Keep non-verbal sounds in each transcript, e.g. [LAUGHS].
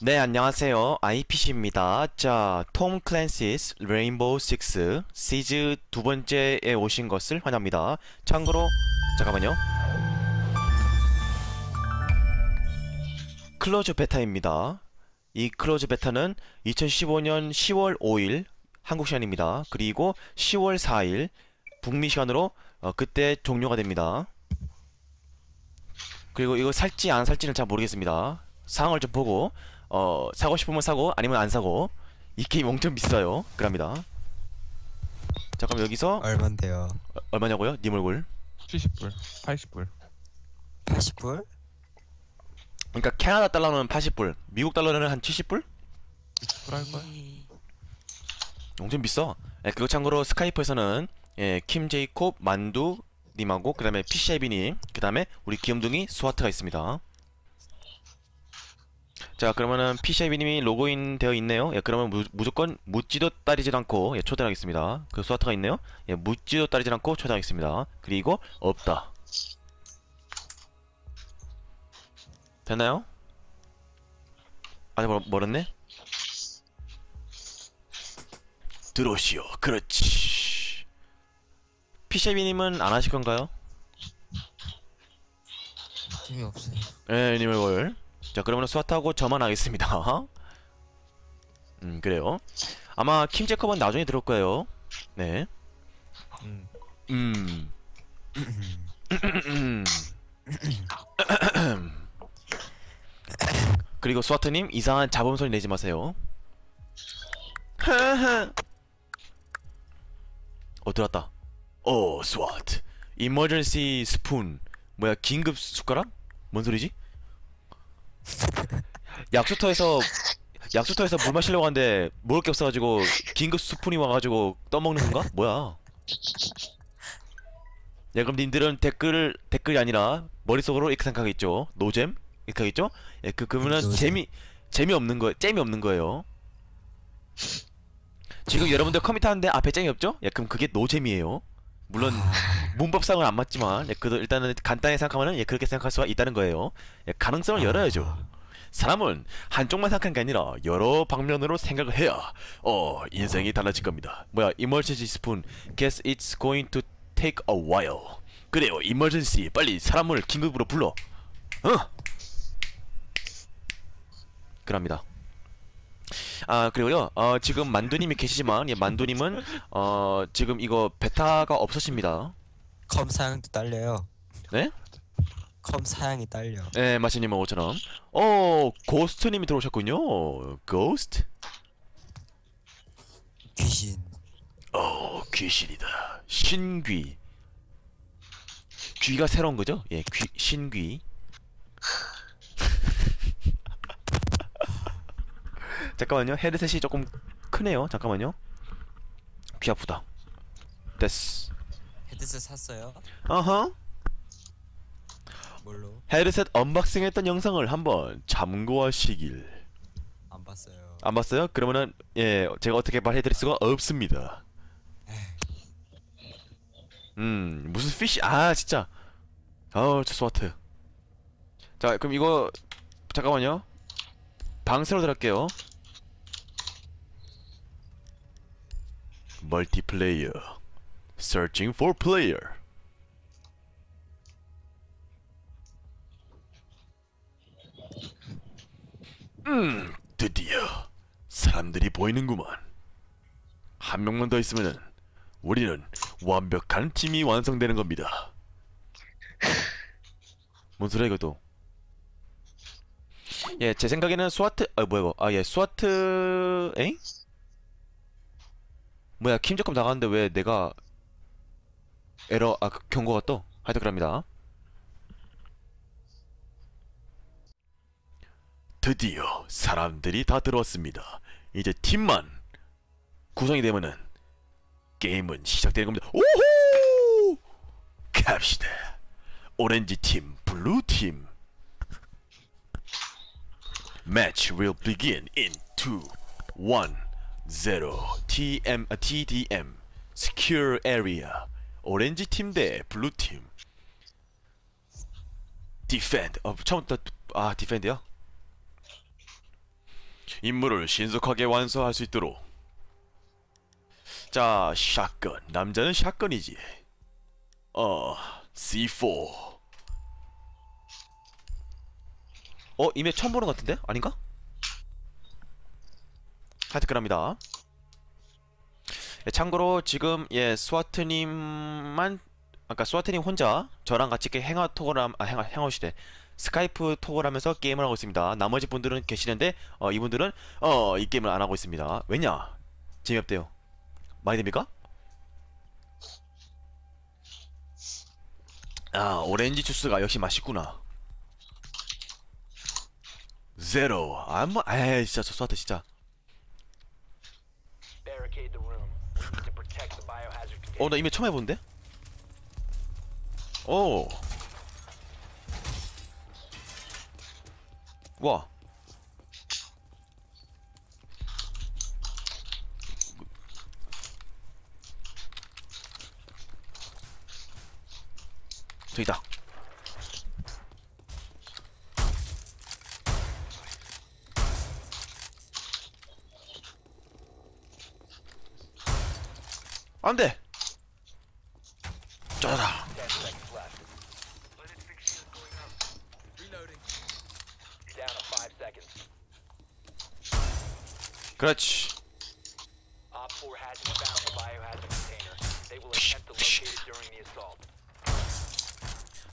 네, 안녕하세요. IPC입니다. 자, Tom Clancy's Rainbow 6 Siege 두 번째에 오신 것을 환영합니다. 참고로, 잠깐만요. closed beta입니다. 이 closed beta는 2015년 10월 5일 한국 시간입니다. 그리고 10월 4일 북미 시간으로 어, 그때 종료가 됩니다. 그리고 이거 살지 안 살지는 잘 모르겠습니다. 상황을 좀 보고 어 사고 싶으면 사고 아니면 안 사고 이 게임 엄청 비싸요. 그럽니다. 잠깐 여기서 얼만데요? 어, 얼마냐고요? 님 얼굴. 70불, 80불. 80불? 그러니까 캐나다 달러는 80불, 미국 달러는 한 70불? 불할 거야? 엄청 비싸. 예, 그거 참고로 스카이프에서는 예, 킴 제이콥 만두 님하고 그 다음에 PCIB 님, 그 다음에 우리 귀염둥이 스와트가 있습니다. 자, 그러면은 PCIB 님이 로그인 되어 있네요. 예, 그러면 무, 무조건 묻지도 따리지 않고 예, 초대하겠습니다. 그 스와트가 있네요. 예, 묻지도 따리지 않고 초대하겠습니다. 그리고 없다. 됐나요? 아직 멀, 멀었네? 들어오시오. 그렇지. 피샤비님은 안 하실 건가요? 힘이 없어요. 예, 님을 걸. 자, 그러면 스와트하고 저만 하겠습니다. [LAUGHS] 음, 그래요. 아마 킴 제컵은 나중에 들어올 거예요. 네. 음. 음. 그리고 스와트님 이상한 잡음 소리 내지 마세요. [LAUGHS] 어 들었다. 오 스와트. emergency spoon. 뭐야 긴급 숟가락? 뭔 소리지? [LAUGHS] 약수터에서 약수터에서 물 마시려고 하는데 먹을 게 없어가지고 긴급 스푼이 와가지고 떠먹는 건가? 뭐야? 야 그럼 님들은 댓글 댓글이 아니라 머릿속으로 이렇게 생각하겠죠? 노잼? 이렇게 하겠죠? 예, 그 그러면은 노잼. 재미 재미 없는 거 재미 없는 거예요. 지금 여러분들 컴퓨터 하는데 앞에 잼이 없죠? 예, 그럼 그게 노잼이에요. 물론 문법상은 안 맞지만 예, 그래도 일단은 간단히 생각하면은 예, 그렇게 생각할 수가 있다는 거예요. 예, 가능성을 열어야죠. 사람은 한쪽만 생각하는 게 아니라 여러 방면으로 생각을 해야 어 인생이 달라질 겁니다. 뭐야 emergency spoon guess it's going to take a while. 그래요 emergency 빨리 사람을 긴급으로 불러. 어? 그럽니다. 아 그리고요 어 지금 만두님이 계시지만 예, 만두님은 어 지금 이거 베타가 없으십니다. 컴 사양도 딸려요. 네? 컴 사양이 딸려. 네 마시님은 5천원. 어 고스트님이 들어오셨군요. 고스트? 귀신. 어 귀신이다. 신귀. 귀가 새로운 거죠? 예, 귀 신귀. [LAUGHS] 잠깐만요. 헤드셋이 조금 크네요. 잠깐만요. 귀 아프다. 됐어. 헤드셋 샀어요? 어허. 뭘로? 헤드셋 언박싱했던 영상을 한번 참고하시길. 안 봤어요. 안 봤어요? 그러면은 예 제가 어떻게 말해드릴 수가 없습니다. 음 무슨 피시 아 진짜 어저 스와트. 자 그럼 이거 잠깐만요. 방 새로 들어갈게요. multiplayer searching for player. 음 드디어 사람들이 보이는구만. 한 명만 더 있으면은 우리는 완벽한 팀이 완성되는 겁니다. 뭔 소리야 이것도? 예 제 생각에는 스와트 아 뭐야 이거? 아 예 스와트 에잉? 뭐야 킴조컴 나가는데 왜 내가 에러 아그 경고가 떠 하여튼 그럽니다 드디어 사람들이 다 들어왔습니다 이제 팀만 구성이 되면은 게임은 시작되는 겁니다 오호 갑시다 오렌지 팀 blue 팀 Match will begin in 2, 1, 0. TM, 아, TDM. Secure Area. 오렌지 팀 대 블루 팀. Defend. 어, 처음부터 아, 디펜드요? 임무를 신속하게 완수할 수 있도록 자 샷건 남자는 샷건이지 어 C4 어 이메 처음 보는 것 같은데? 아닌가? 하여튼 그럽니다 예, 참고로 지금 예 스와트님만 아까 스와트님 혼자 저랑 같이 이렇게 행아 톡을 함, 아 행아 행아시대 스카이프 톡을 하면서 게임을 하고 있습니다. 나머지 분들은 계시는데 어, 이분들은 어, 이 게임을 안 하고 있습니다. 왜냐? 재미없대요. 많이 됩니까? 아 오렌지 주스가 역시 맛있구나. 제로. 아뭐 에이 진짜 저 스와트 진짜. Barricade the room. We need to protect the biohazard container. 어 나 이미 처음 해보는데? 오. 와. 저기다. 안 돼. 짜라. 10 seconds left. Reloading. Down to 5 seconds. 그렇지. Op 4 hasn't found the biohazard container. They will attempt to locate it during the assault.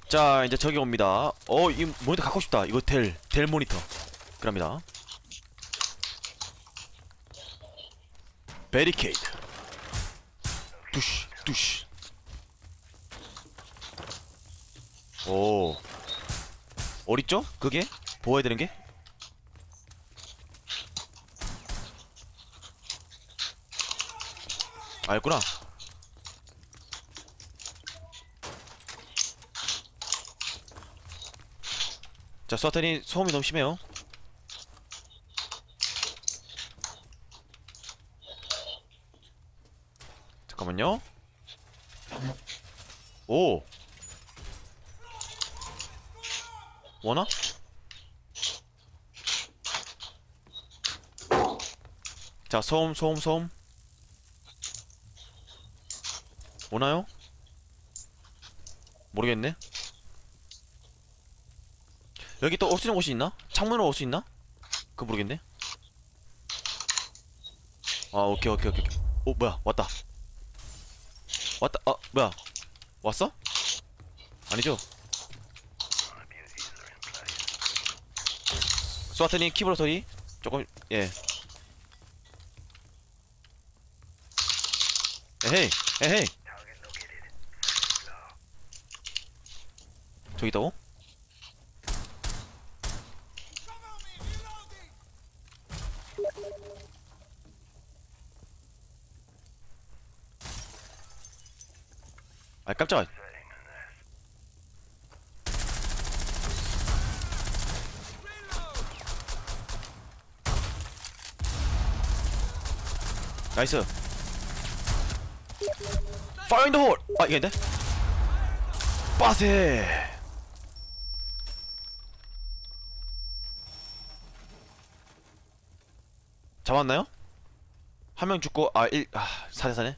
자, 이제 저기 옵니다. 어, 이 모니터 갖고 싶다. 이거 델, 델 모니터. 그럽니다. 베리케이드. 뚜시, 뚜시. 오. 어딨죠? 그게? 보호해야 되는 게? 알구나. 자, 스와트니 소음이 너무 심해요. 잠깐만요. 오. 원아? 자, 소음, 소음, 소음. 오나요? 모르겠네. 여기 또 올 수 있는 곳이 있나? 창문으로 올 수 있나? 그거 모르겠네. 아, 오케이, 오케이. 오케이. 오, 뭐야, 왔다. 왔다, 아, 뭐야. 왔어? 아니죠? 스와트님 키보드 소리 조금, 예. 에헤이, 에헤이. 저기 있다고? 아 깜짝아 나이스 파인드 홀! 아 이게 데 빠세 잡았나요? 한 명 죽고 아 1.. 아 4대4네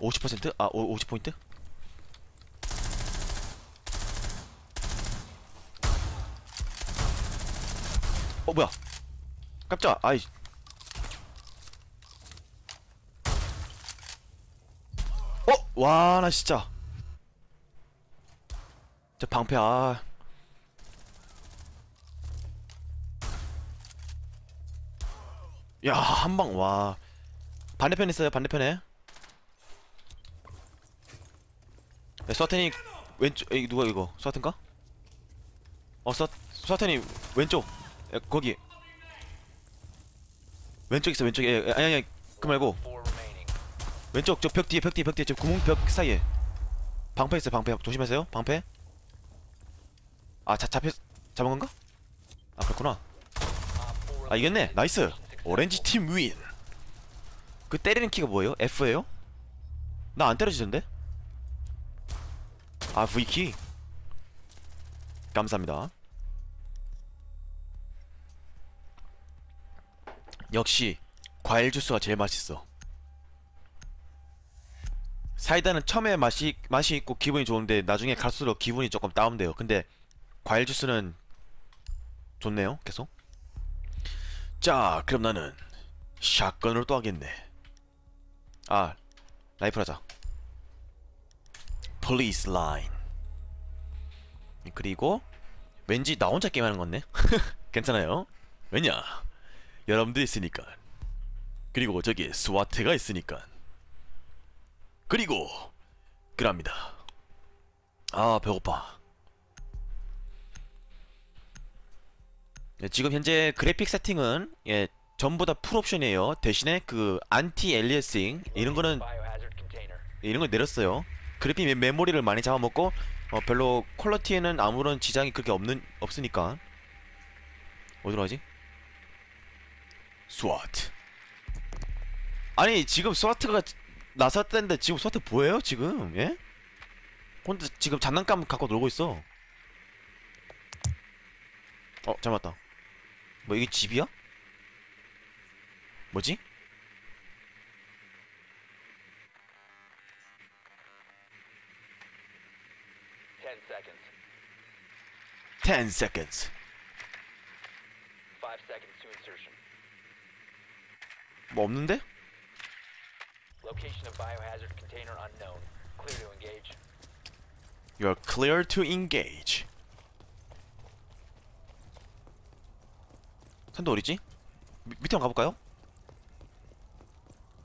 오십 퍼센트? 아, 오, 50포인트? 어, 뭐야? 깜짝, 아이. 어? 와, 나 진짜. 저 방패, 아. 야, 한 방, 와. 반대편에 있어요, 반대편에. 야, 서텐이 왼쪽 에 누가 이거 서텐가? 어 서, 서텐이 왼쪽 야, 거기 왼쪽 있어 왼쪽에 예, 아니 아니 그 말고 4 remaining. 왼쪽 저 벽 뒤에 벽 뒤에 벽 뒤에 저 구멍 벽 사이에 방패 있어요 방패 조심하세요 방패 아 자, 잡혔 잡은 건가? 아 그렇구나 Op 4아 이겼네 nice. 오렌지 팀 win 그 때리는 키가 뭐예요? F예요? 나 안 때려지던데? 아 V키? 감사합니다. 역시 과일 주스가 제일 맛있어. 사이다는 처음에 맛이 맛이 있고 기분이 좋은데 나중에 갈수록 기분이 조금 다운돼요. 근데 과일 주스는 좋네요 계속. 자 그럼 나는 샷건으로 또 하겠네. 아 라이플 하자 Police Line. 그리고 왠지 나 혼자 게임하는 건네? [LAUGHS] 괜찮아요. 왜냐? 여러분들 있으니까. 그리고 저기 스와트가 있으니까. 그리고 그럽니다. 아 배고파. 네, 지금 현재 그래픽 세팅은 예 전부 다 full option이에요. 대신에 그 anti-aliasing 이런 거는. 이런 걸 내렸어요. 그래픽 메- 메모리를 많이 잡아먹고 어, 별로 퀄리티에는 아무런 지장이 그렇게 없는 없으니까 어디로 가지? 스와트. 아니 지금 스와트가 나섰다는데 지금 스와트 뭐예요 지금? 예? 혼자 지금 장난감 갖고 놀고 있어. 어 잘못다. 뭐 이게 집이야? 뭐지? 10 seconds. Five seconds to insertion. 뭐 없는데? Location of biohazard container unknown. Clear to engage. You're clear to engage. 산도 어디지? 미, 밑에 한번 가볼까요?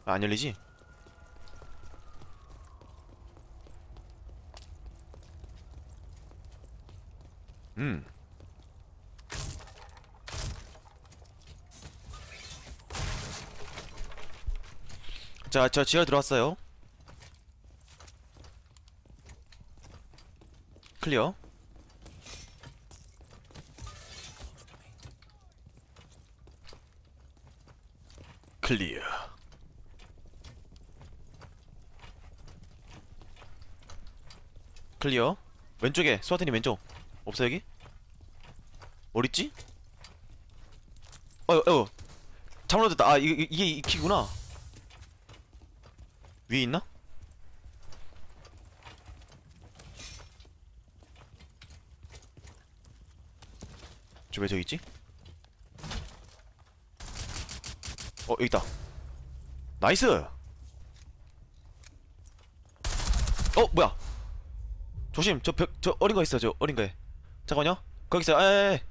아, 안 열리지? 음. 자, 저 지하 들어왔어요. 클리어. 클리어. clear. 왼쪽에 스와트님 왼쪽. 없어 여기? 어딨지? 어휴 어휴 잘못 얻었다 아 이게 이게 이 키구나 위에 있나? 저 왜 저기 있지? 어 여기 있다 nice 어 뭐야 조심 저 벽 저 어린 거 있어 저 어린 거에 잠깐만요. 거기서 에에.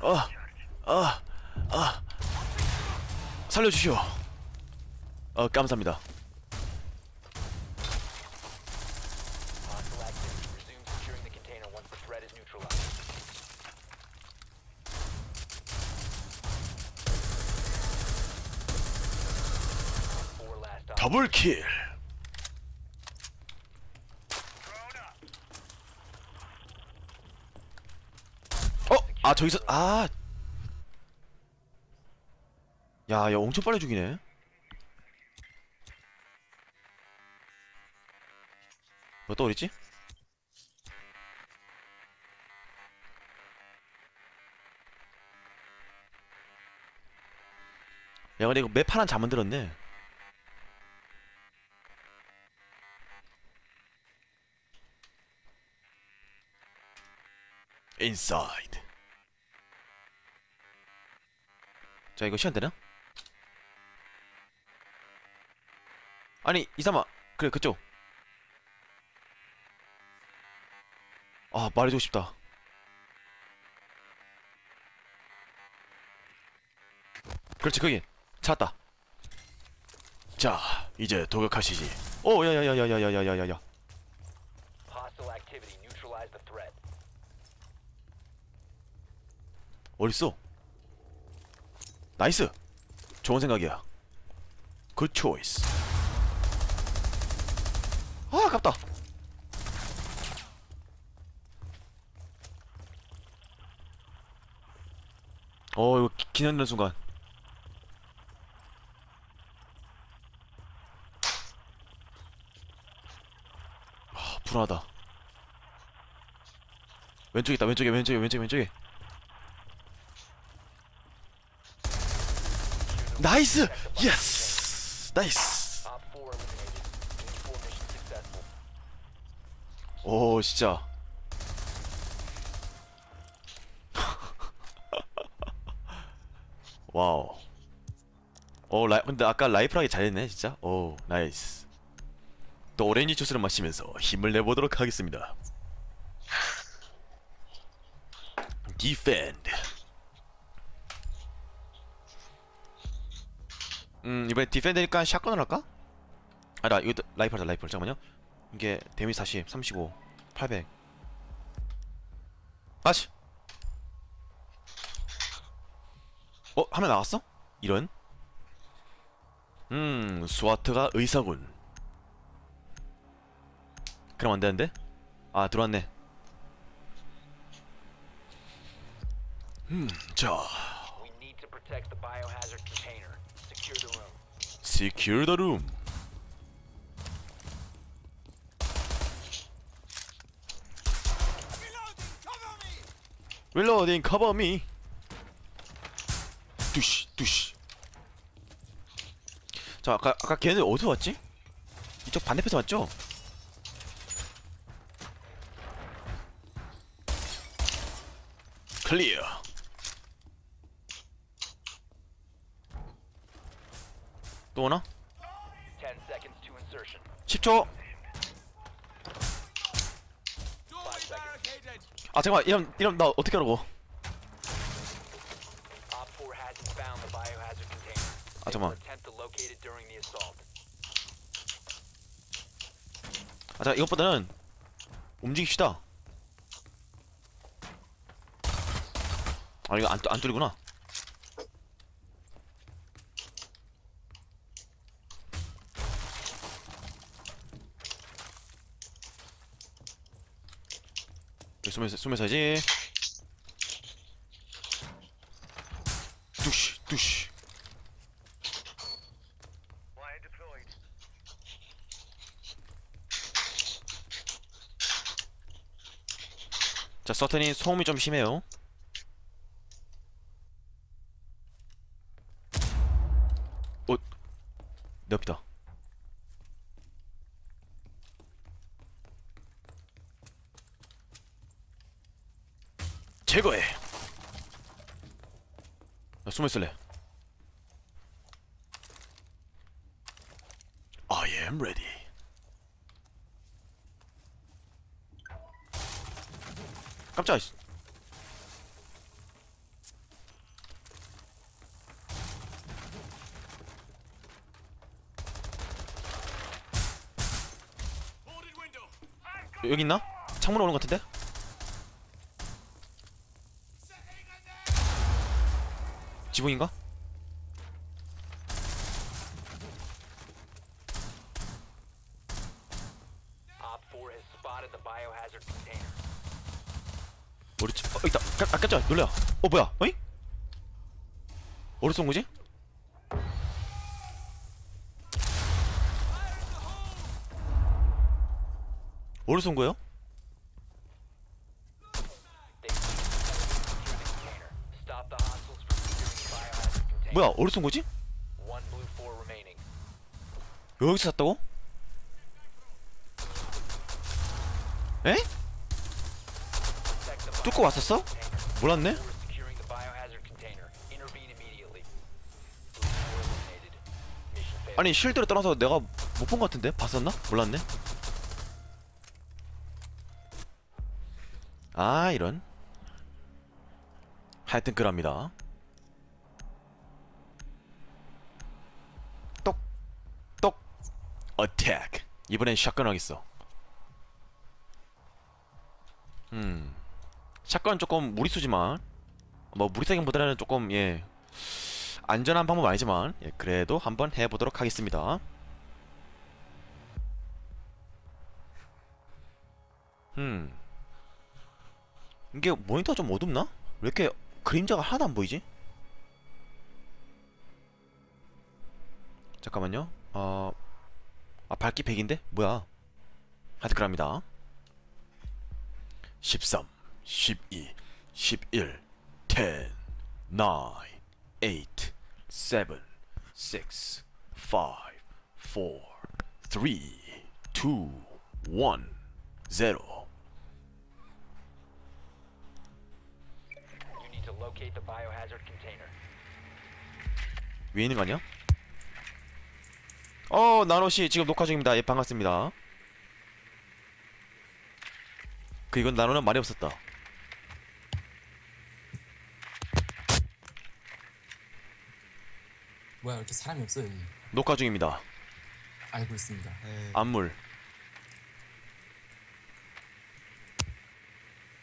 어, 어, 어. 살려주시오. 어, 감사합니다. 더블킬 아 저기서 아 야, 야 엄청 빨리 죽이네 뭐또 어딨지? 야 근데 이거 맵 하나 잘 만들었네 inside. 자 이거 시간 되나? 아니 이삼아. 그래 그쪽. 아 말해주고 싶다. 그렇지 거기. 찾았다. 자 이제 돌격하시지. 오 야야야야야야야야야. The threat. 어딨어? nice! 좋은 생각이야. good choice 아 아깝다. 어 이거 기다리는 순간. 아 불안하다. 왼쪽에 있다 왼쪽에 왼쪽에 왼쪽에 왼쪽에. nice! Yes! Nice! OPFOR eliminated. Mission 4 mission successful. 오 진짜. [LAUGHS] Wow. 오 라, 근데 아까 라이플 하길 잘했네 진짜? 오 nice. 또 오렌지 주스를 마시면서 힘을 내보도록 하겠습니다. Defend 음 이번에 defend니까 shotgun을 할까? 아 나 이거 라이플 하자 라이플 잠깐만요 이게 damage 40, 35, 800 아씨 어? 하나 나왔어? 이런? 음 스와트가 의사군 그럼 안되는데? 아 들어왔네 음자 We need to protect the biohazard container. Secure the room. Secure the room Reloading cover me 뚜시 뚜시 자 아까 아까 걔네들 어디서 왔지? 이쪽 반대편에서 왔죠? 클리어 또 오나? 10 seconds to insertion. 10초 5 seconds. 아 잠깐만 이러면 이러면 나 어떻게 하라고 Op 4 hasn't found the biohazard container. 아 잠깐만. 아 자 이것보다는 움직입시다 아 이거 안, 뚫- 안 뚫리구나 숨어서 숨어서지. 뚜시 뚜시. 자 서튼이 소음이 좀 심해요 어? 내 옆이다 제거해 나 숨어있을래 I am ready 씨. 여기 있나? 창문 오는 것 같은데? 지붕인가? Op 4 has spotted the biohazard container. 머리 치... 어, 있다. 깜, 아, 깜짝이야. 놀래요. 어, 뭐야? 어이? 어디서 쏜 거지? 어디서 쏜 거예요? They need to secure the container. Stop the hostiles from securing the biohazard container. 뭐야? 어디서 쏜 거지? One blue 4 remaining. 여기서 샀다고? 에? 뚫고 왔었어? 몰랐네? Four is securing the biohazard container. Intervene immediately. Blue 4 eliminated. Mission failed. 아니 쉴드를 떠나서 내가 못 본 것 같은데? 봤었나? 몰랐네? 아 이런 하여튼 그럽니다 어택 이번엔 샷건 하겠어 음 샷건 조금 무리수지만 뭐 무리사기보다는 조금 예 안전한 방법 아니지만 예, 그래도 한번 해보도록 하겠습니다. 음 이게 모니터 좀 어둡나? 왜 이렇게 그림자가 하나도 안 보이지? 잠깐만요. 어, 아 밝기 100인데 뭐야? 그럽니다. 13, 12, 11, 10, 9, 8, 7, 6, 5, 4, 3, 2, 1, 0. You need to locate the biohazard container. 위에 있는 거 아니야? 어, 나노씨 지금 녹화 중입니다. 예, 반갑습니다. 그 이건 나노는 말이 없었다. 뭐야 이렇게 사람이 없어 여기 녹화 중입니다. 알고 있습니다 에이, 안물.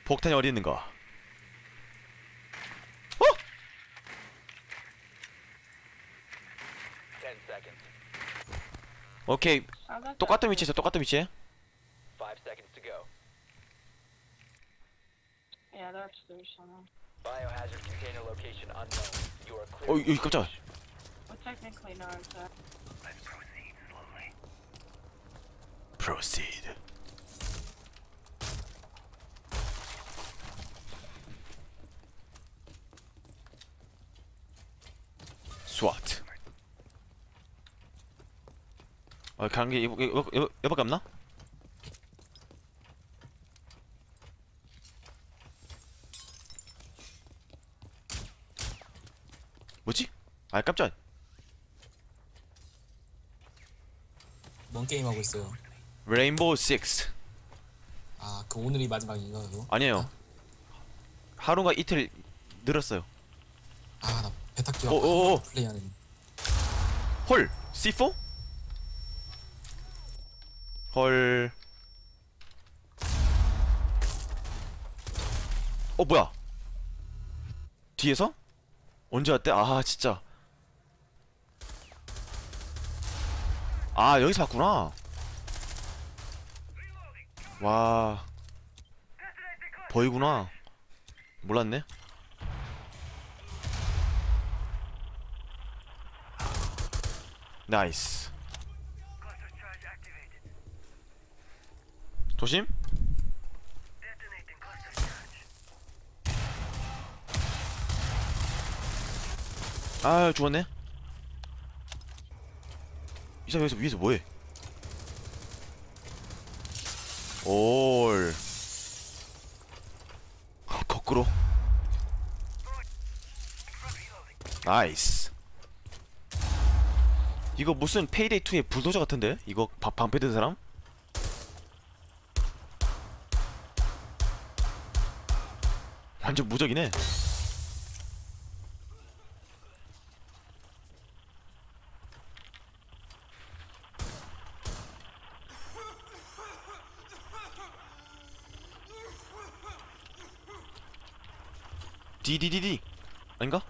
폭탄이 어디 있는가? Ten seconds. 오케이. 똑같은 위치에서 똑같은 위치에. Five seconds to go. Yeah, they're upstairs somewhere. Biohazard container location unknown. You are clear. 어, 이 깜짝아. uh, Proceed. SWAT. 어, 게 이거 이거 이거 이거밖에 없나? 뭐지? 아 깜짝. 뭔 게임 하고 있어요 레인보우 6. 아 그 오늘이 마지막인가 그거? 아니에요. 하루가 이틀 늘었어요. 아 나 배탁기 오, 오, 오. 플레이하는 헐, C4? 헐. 어 뭐야? 뒤에서? 언제 왔대? 아 진짜. 아 여기서 봤구나. 와. 보이구나. 몰랐네. 나이스. 조심. 아 죽었네. 이 사람 여기서 위에서 뭐해? 올. [LAUGHS] 거꾸로. Nice. 이거 무슨 Payday 2의 불도저 같은데? 이거 바, 방패 든 사람? 완전 무적이네. 디디디디 아닌가?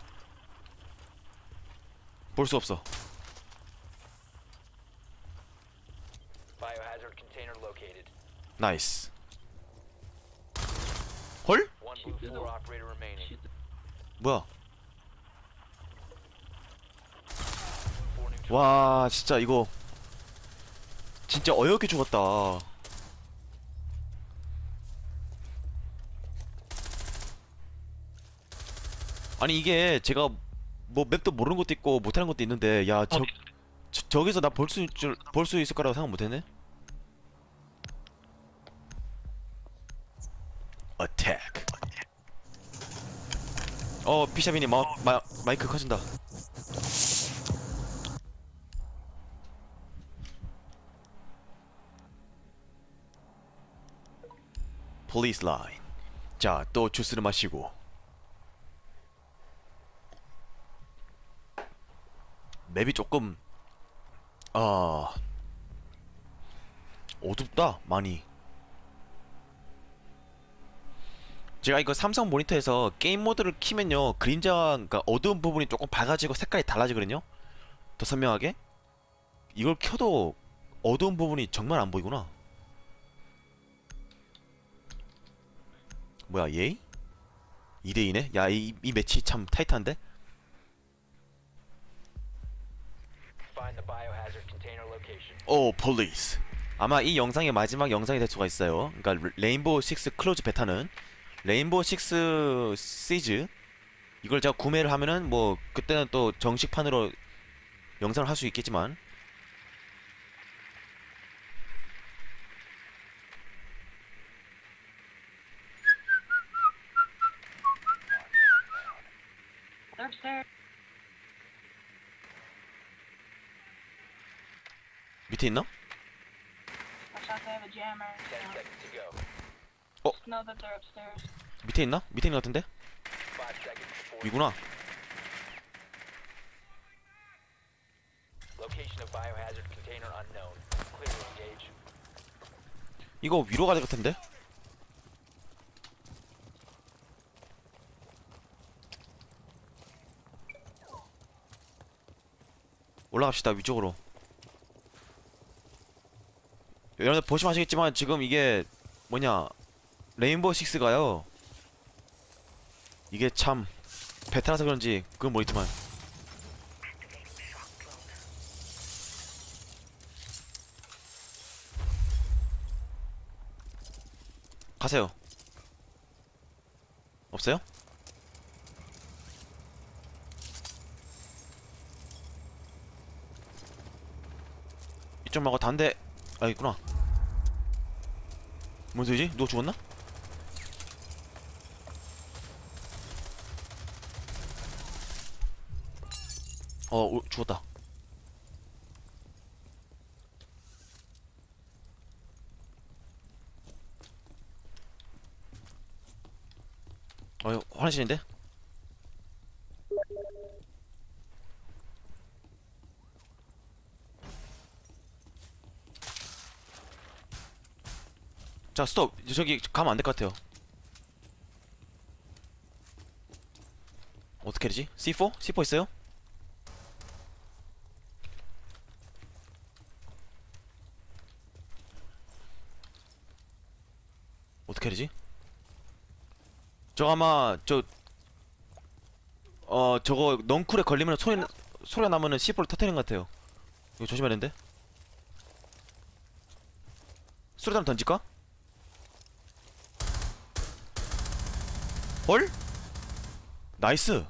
볼 수 없어. 나이스. 뭐야? 와 진짜 이거 진짜 어이없게 죽었다. 아니 이게 제가 뭐 맵도 모르는 것도 있고 못하는 것도 있는데 야 저 저기서 나볼수볼수 있을 거라고 생각 못했네. 어택. 어 피샤비니 마, 마 마이크 커진다. Police line. 자, 또 주스를 마시고. 맵이 조금 아 어둡다 많이. 제가 이거 삼성 모니터에서 게임 모드를 키면요 그림자 그러니까 어두운 부분이 조금 밝아지고 색깔이 달라지거든요. 더 선명하게. 이걸 켜도 어두운 부분이 정말 안 보이구나. 뭐야 얘? 2대2네? 야이 이 매치 참 타이트한데? 오 police 아마 이 영상의 마지막 영상이 될 수가 있어요. 그러니까 Rainbow 6 closed beta는 Rainbow 6 Siege 이걸 제가 구매를 하면은 뭐 그때는 또 정식판으로 영상을 할 수 있겠지만. 밑에 있나? Upstairs. 밑에 있나? 밑에 있는 것 같은데? Five seconds before 이구나. location of biohazard container unknown. Clear to engage. 이거 위로 가야 될 것 같은데? 올라갑시다 위쪽으로 여러분들 보시면 아시겠지만 지금 이게 뭐냐 레인보우 6가요 이게 참 베타라서 그런지 그건 모르겠지만 가세요 없어요? 이쪽 말고 단대 아 있구나 뭔 소리지? 누가 죽었나? 어 오, 죽었다 어휴 화장실인데? 자 스톱 저기 가면 안 될 것 같아요 어떻게 되지? C4? C4 있어요? 어떻게 되지? 저 아마 저 어 저거 넝쿨에 걸리면 소리 소리가 나면은 C4를 터트리는 것 같아요 이거 조심해야 되는데 수류탄 던질까? 헐? 나이스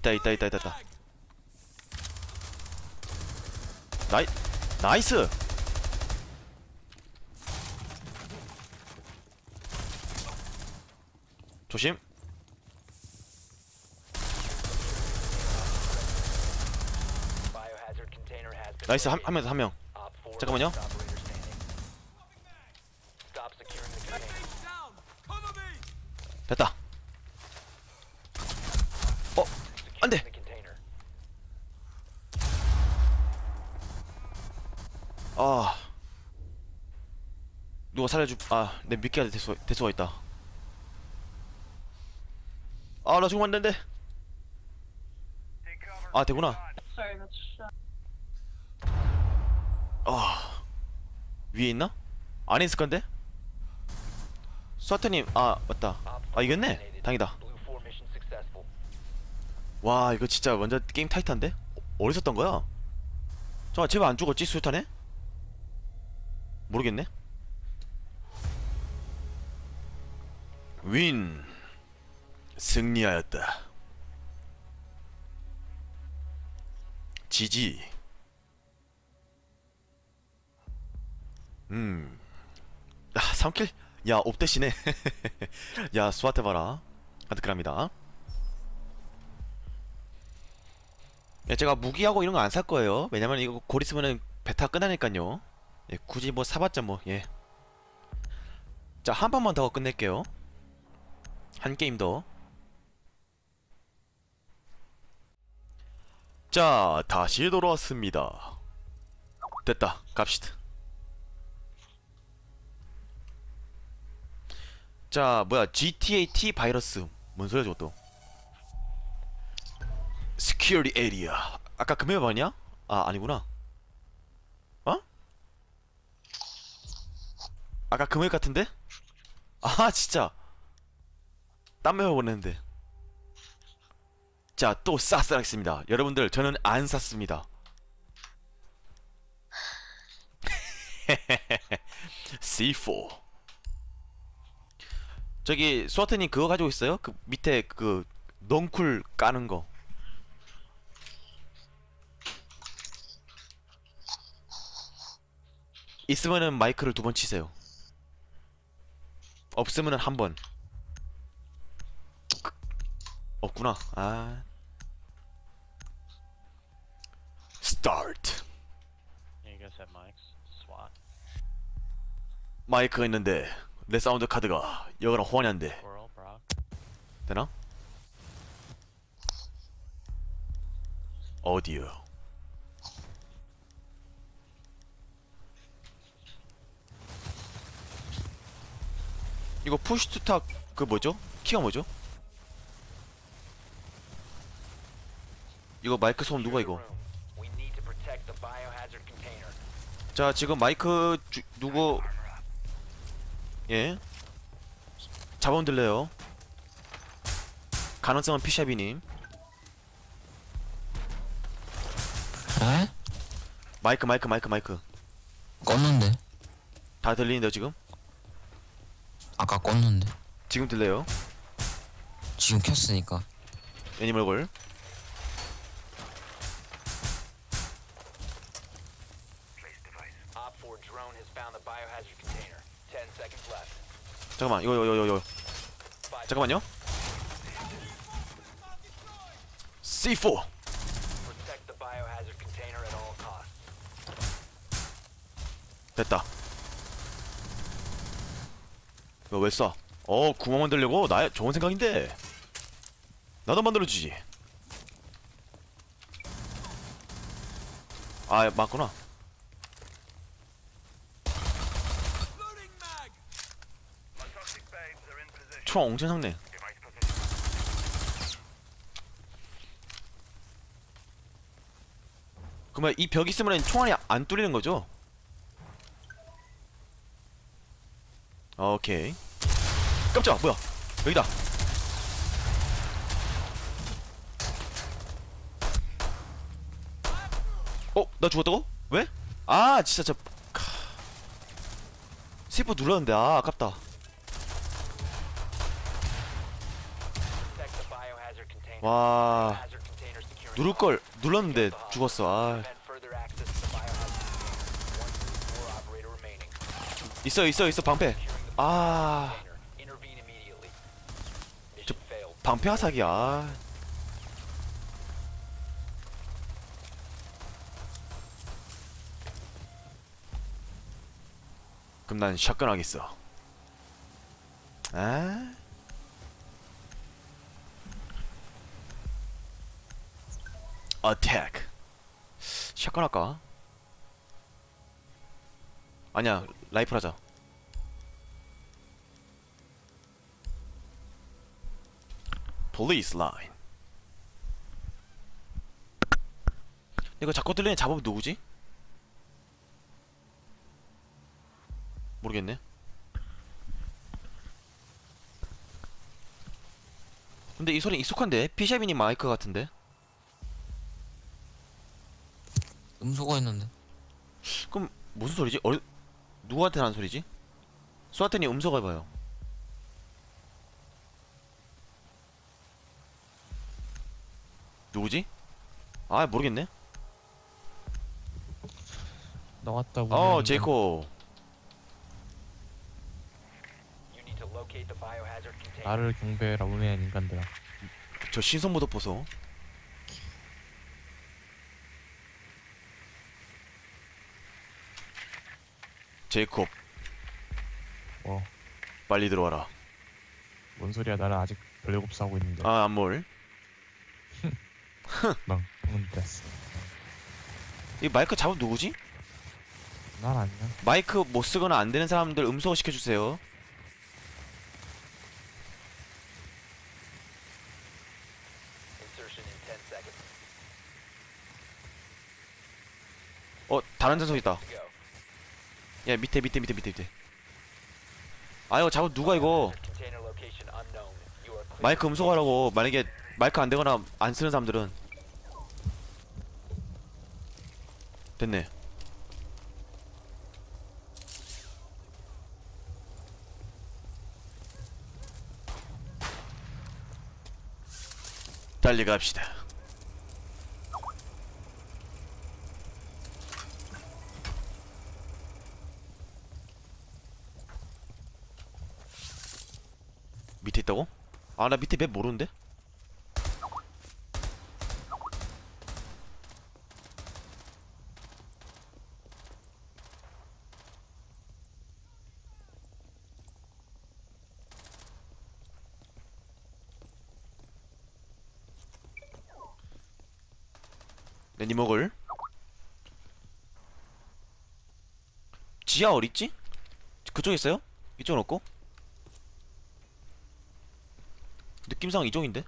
있다 있다 있다 있다 있다 나이 나이스 조심 나이스 located. 한명 한명 Op four 잠깐만요. last operator standing. Stop securing the container. 됐다 어 안 돼. Securing the container. 아 누가 살려주 아내 믿게 될 수, 될 수가 있다 아나 죽으면 안 되는데 아 되구나. 아 위에 있나? 안에 있을 건데? 스와트님 아 맞다 아 이겼네 successful. 와 이거 진짜 완전 게임 타이트한데? 어디서 썼던 거야? 잠깐 제발 안 죽었지 수류탄에? 모르겠네 윈 승리하였다 지지 음 아, 3킬? 야 옵대시네 [LAUGHS] 야 스와트 봐라 아득합니다 예, 제가 무기하고 이런 거 안 살 거예요. 왜냐면 이거 곧 있으면은 베타 끝나니까요. 예, 굳이 뭐 사봤자 뭐, 예. 자, 한 번만 더 끝낼게요. 한 게임 더. 자, 다시 돌아왔습니다. 됐다. 갑시다. 자, 뭐야, GTA T 바이러스. 뭔 소리야, 저것도. Security Area. 아까 그 맵 아니야? 아 아니구나. 어? 아까 그 맵 같은데? 아 진짜 땀 메워보냈는데. 자또 쌌어야겠습니다. 여러분들 저는 안 쌌습니다. [LAUGHS] C4 저기 스와트님 그거 가지고 있어요? 그 밑에 그 넝쿨 까는 거. 있으면은 마이크를 두 번 치세요. 없으면은 한 번. 없구나. 아. Start. Yeah, you guys have mics. SWAT. 마이크가 있는데 내 사운드 카드가 여기랑 호환이 돼. Squirrel, Brock. 되나? 어디요? 이거 푸시 투탁 그 뭐죠? 키가 뭐죠? 이거 마이크 소음 누가 이거? 자 지금 마이크 주, 누구? 예? 자본 들려요. 가능성은 피샤비님. 그래? 마이크 마이크 마이크 마이크. 껐는데? 다 들리는데요 지금? 아까 껐는데. 지금 들려요? 지금 켰으니까. 애니멀 걸 Op 4 drone has found the biohazard container. 10 seconds left. 잠깐만 이거 이거 이거 잠깐만요. C4 Protect the biohazard container at all costs. 됐다. 이거 왜 쏴? 어 구멍 만들려고? 나 좋은 생각인데. 나도 만들어주지. 아 맞구나 총 엄청 상네 그러면 이 벽 있으면 총알이 안 뚫리는 거죠? 오케이 깜짝 뭐야 여기다 어? 나 죽었다고? 왜? 아 진짜 저 카... 스위퍼 눌렀는데 아 아깝다 Protect the biohazard container. 와 누를걸 눌렀는데 죽었어 아. 있어 있어 있어 방패 아 failed. 방패 화삭이야 아. 그럼 난 샷건 하겠어 아 어택 샷건 할까? 아니야 라이플 하자 police. 이거 자꾸 들리는 잡업 누구지? 모르겠네. 근데 이 소리 익숙한데? 피샤비니 마이크 같은데? 음소거 했는데 그럼 무슨 소리지? 어, 누구한테 하는 소리지? 수아테니 음소거 해봐요. 누구지? 아 모르겠네. 나왔다고. 어 제이코. You need to locate the biohazard container. 나를 경배라고 하는 인간들아. 저 신선 모드 보소. 제이콥 뭐, 빨리 들어와라. 뭔 소리야? 나는 아직 별일없어 하고 있는데. 아 안몰. 난 됐어. 이 마이크 작업 누구지? 난 아니야. 마이크 못 쓰거나 안 되는 사람들 음소거 시켜주세요. Insertion in 10 seconds. 어 다른 장소 있다. Go. 야 밑에 밑에 밑에 밑에 밑에. 아 이거 자꾸 누가 이거. 마이크 음소거하라고. 만약에 마이크 안 되거나 안 쓰는 사람들은. 됐네. 달려갑시다 밑에 있다고? 아 나 밑에 맵 모르는데? 내 니 먹을 지하 어딨지? 그쪽에 있어요? 이쪽은 없고? 느낌상 이쪽인데?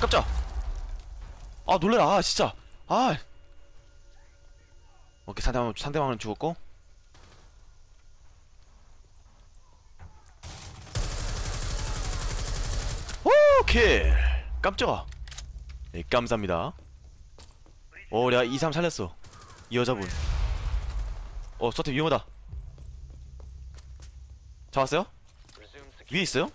깜짝! 아 놀래라 아 진짜 아 오케이 상대방 상대방은 죽었고 오케이 깜짝아 네, 감사합니다 오 내가 2, 3 살렸어 이 여자분 어 서태 위험하다 잡았어요? 위에 있어요?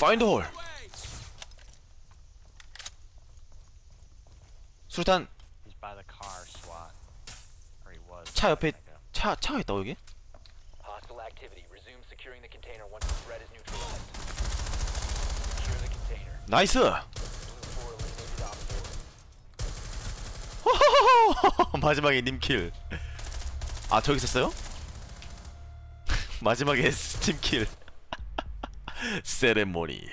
파인드 홀 수류탄 차 옆에. 차 차가 있다고 여기? Nice! 마지막에 team kill 아 저기 있었어요? 마지막에 team kill 세레모니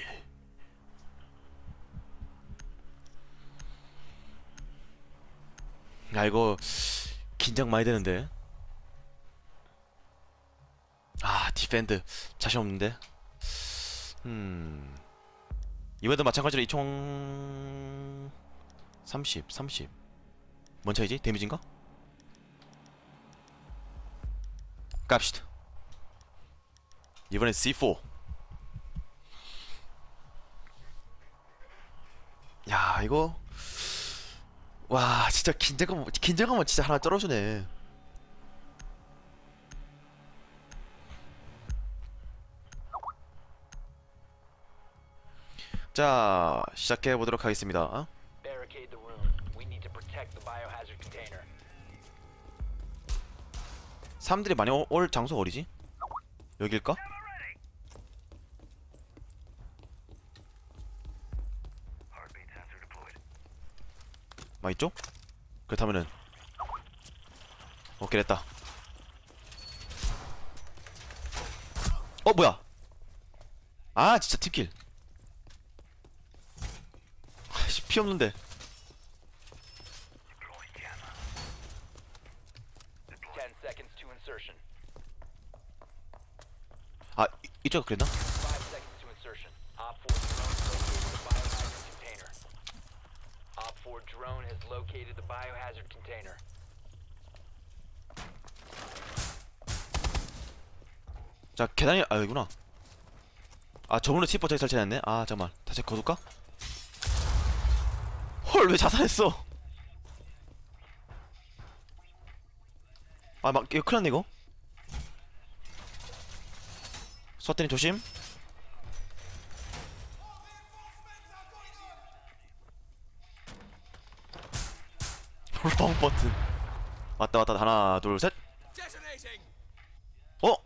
아 이거 긴장 많이 되는데. 아 defend. 자신 없는데. 음. 이번에도 마찬가지로 이총 30 30 뭔 차이지? 데미지인가? 갑시다. 이번엔 C4 야 이거 와 진짜 긴장감 긴장감은 진짜 하나 떨어지네 자 시작해 보도록 하겠습니다. 사람들이 많이 오- 올 장소가 어디지? 여길까? 마 이쪽? 그렇다면은 오케이 됐다 어 뭐야 아 진짜 팀킬 아씨 피 없는데. 아 이, 이쪽 그랬나? Five seconds to insertion. Op 4 drone has located the biohazard container. Op 4 drone has located the biohazard container. 자 계단이 아 여기구나. 아 저번에 치퍼 저기 설치했네. 아 잠깐만. 다시 거둘까? 헐 왜 자살했어? 아 막 이거 큰일났네 이거. 서태니 조심. 롱 버튼. 왔다 왔다. 하나 둘셋 어? 어?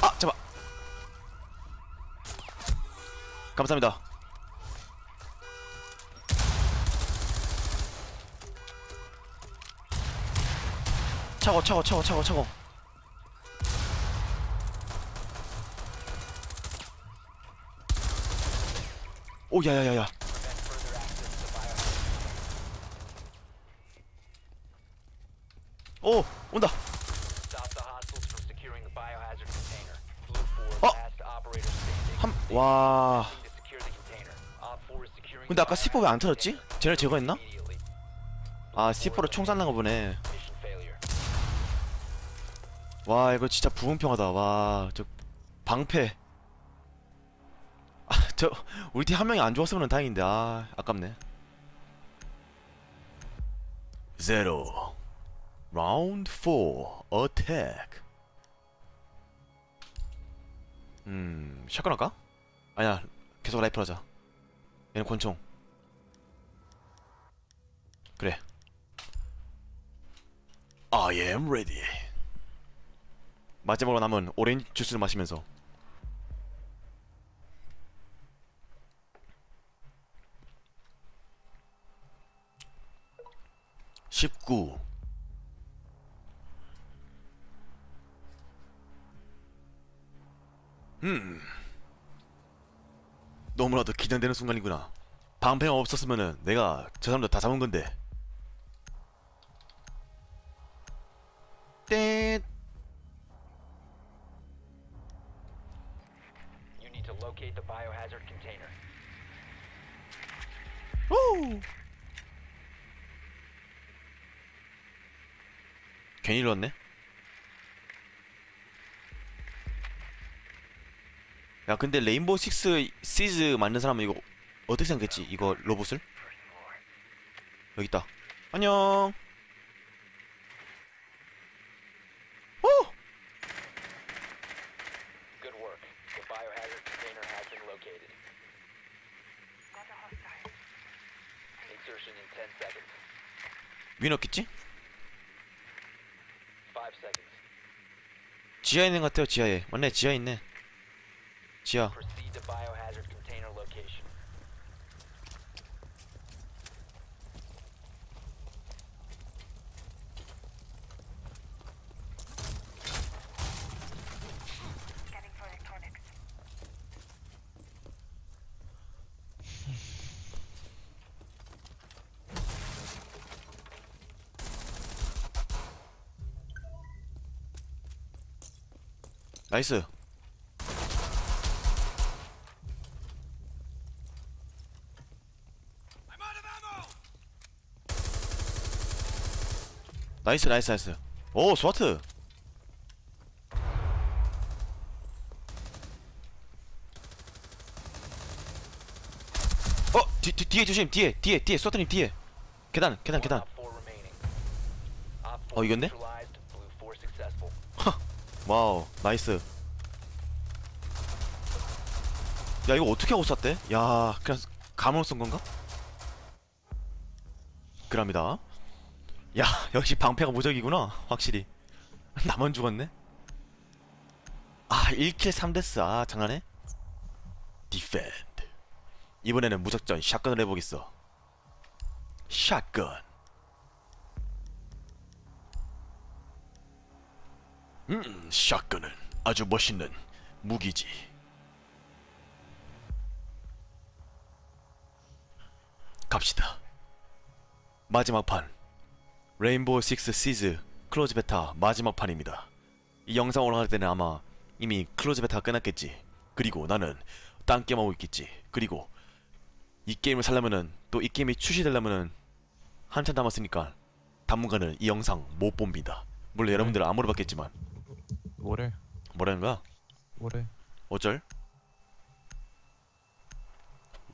아 잠깐 감사합니다 차고 차고 차고 차고 차고 오 야야야야. 오 온다 the hostiles 근데 아까 the C4 왜 안 터졌지? 쟤네 제거했나? 아 C4로 총 쐈나 보네. 와 이거 진짜 부흥평하다 와 저 방패 아 [LAUGHS] 저 우리 팀 한 명이 안 죽었으면 다행인데 아 아깝네 제로 라운드 4 어택 음 샷건 할까? 아니야 계속 라이플 하자 얘는 권총. 그래. I am ready. 마지막으로 남은 오렌지 주스를 마시면서. 십구. 음 너무나도 긴장되는 순간이구나 방패가 없었으면은 내가 저 사람들 다 잡은 건데 떼 You need to locate the biohazard container. 오! 괜히 일렀네. 야, 근데 레인보우 식스 시즈 만든 사람은 이거 어떻게 생각했지? 이거 로봇을? 여기 있다. 안녕. 오! Good work. The biohazard container has been located. Insertion in 10 seconds. 위에 넣겠지? 5 seconds. 지하에 있는 것 같아요, 지하에. 맞네, 지하에 있네. 지하. Proceed to biohazard container location. 나이스. 나이스 나이스 나이스 오 SWAT 어! 뒤, 뒤, 뒤에 조심 뒤에 뒤에 뒤에 SWAT님 뒤에 계단 계단 계단 OP 4 remaining. OPFOR 어, 이겼네? neutralized. BLUFOR successful. Wow nice 야 이거 어떻게 하고 쐈대? 야 그냥 감으로 쏜 건가? 그랍니다 야 역시 방패가 무적이구나 확실히 나만 죽었네 아 1 kill 3 death 아 장난해? Defend 이번에는 무조건 shotgun을 해보겠어 Shotgun 음, shotgun은 아주 멋있는 무기지. 갑시다. 마지막 판. Rainbow 6 Siege closed beta 마지막 판입니다. 이 영상 올라갈 때는 아마 이미 closed beta 끝났겠지. 그리고 나는 딴 게임 하고 있겠지. 그리고 이 게임을 살려면은 또 이 게임이 출시되려면은 한참 남았으니까 당분간은 이 영상 못 봅니다. 물론 네. 여러분들은 아무리 봤겠지만 뭐래? 뭐라는 거야? 뭐래? 어쩔?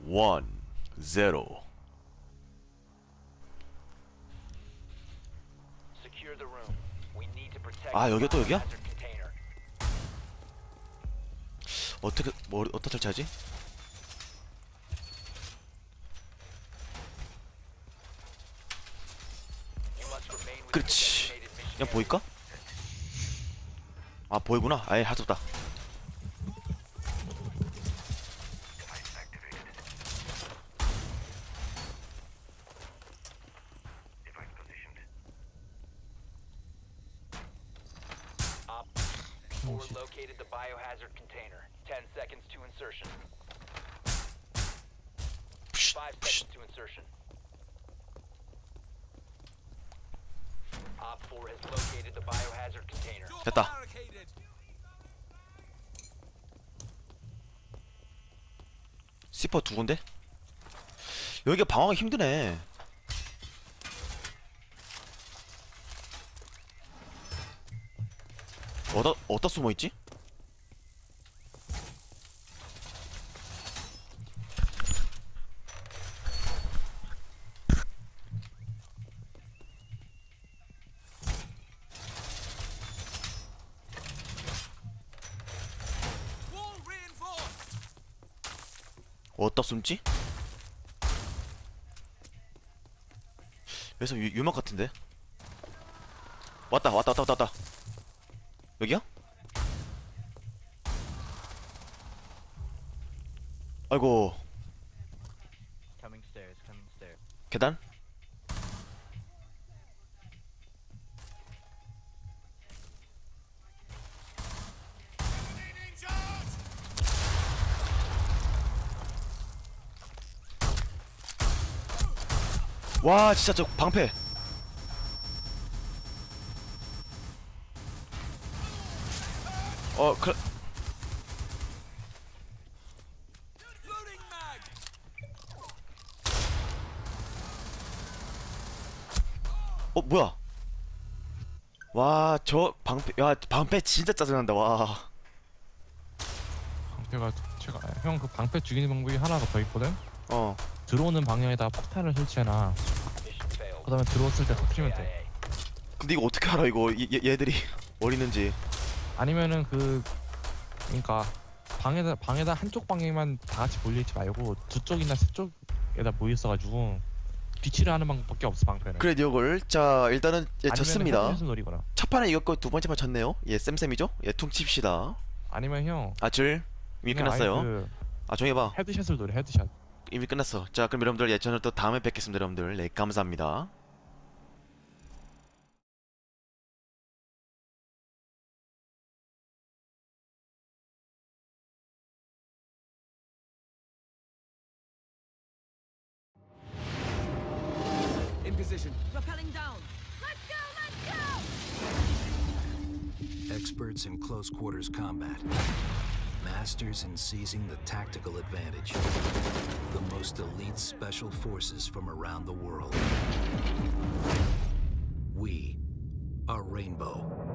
1 0 아, 여기가 또 여기야? 어떻게 뭐 어떻게 설치하지? 그렇지. 그냥. 보일까? 아 보이구나. 아예 없다. 씨. located the biohazard container. 10 seconds to insertion. 푸시, 5 푸시. seconds to insertion. Op 4 has located the biohazard container. 됐다. 시퍼 두 군데? 여기가 방어가 힘드네. 어디다 어디다 숨어 있지? 어디다 숨지? 여기서 유, 유막 같은데? 왔다 왔다 왔다 왔다 왔다 여기야? 아이고. 계단? 와 진짜 저 방패 어 그... 어 뭐야 와 저 방패 야 방패 진짜 짜증난다 와 방패가 제가 형 그 방패 죽이는 방법이 하나가 더 있거든. 어. 들어오는 방향에다 폭탄을 설치해놔. Failed. 그다음에 들어왔을 때 터트리면 돼. 근데 이거 어떻게 알아 이거 얘, 얘- 얘들이 [LAUGHS] 어디 있는지 아니면은 그 그러니까 방에다 방에다 한쪽 방에만 다 같이 몰려 있지 말고 두 쪽이나 세 쪽에다 모여 있어가지고 뒤치를 하는 방법밖에 없어 방패는. 그래 뉴욕을 자 일단은 예 졌습니다 노리거나. 첫 판에 이겼고 두 번째 판 졌네요 예 쌤쌤이죠 예 퉁칩시다 아니면 형 아줄 이미 끝났어요 그아 조용히 해봐 headshot을 노려 headshot. 이미 끝났어 자 그럼 여러분들 예 저는 또 다음에 뵙겠습니다 여러분들 네 감사합니다 Rappelling down. Let's go, let's go! Experts in close quarters combat. Masters in seizing the tactical advantage. The most elite special forces from around the world. We are Rainbow.